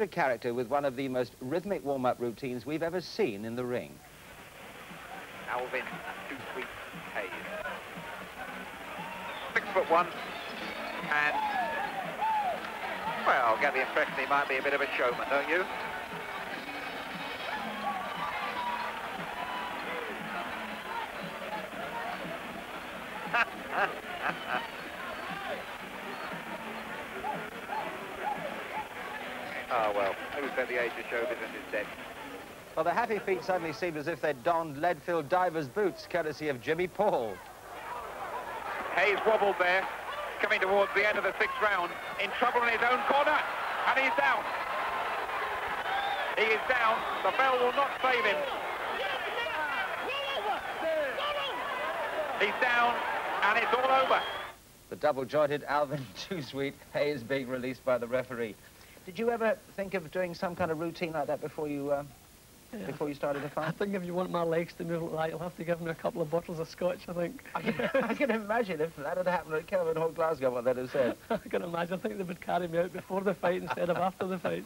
a character with one of the most rhythmic warm-up routines we've ever seen in the ring. Alvin Too Sweet Hayes. Six foot one, and, well, get the impression he might be a bit of a showman, don't you? oh, well, who said the age of show business is dead? Well, the happy feet suddenly seemed as if they'd donned lead-filled diver's boots, courtesy of Jimmy Paul. Hayes wobbled there, coming towards the end of the sixth round, in trouble in his own corner, and he's down. He is down. The bell will not save him. He's down, and it's all over. The double-jointed Alvin Too Sweet Hayes being released by the referee. Did you ever think of doing some kind of routine like that before you uh, yeah. before you started the fight? I think if you want my legs to move like that, you'll have to give me a couple of bottles of scotch, I think. I can, I can imagine if that had happened at Kelvin Hall Glasgow, what they'd have said. I can imagine. I think they would carry me out before the fight instead of after the fight.